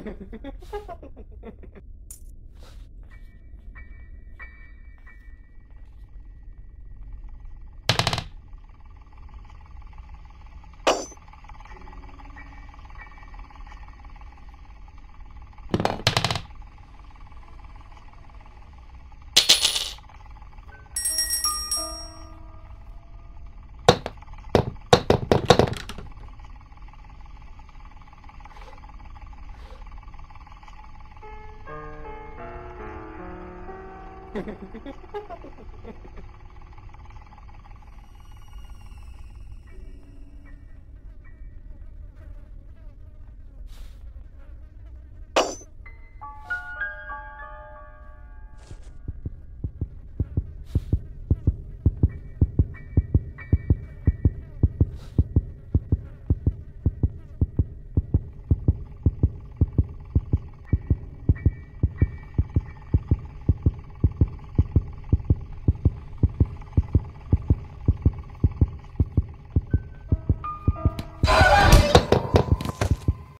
フ フフフフ。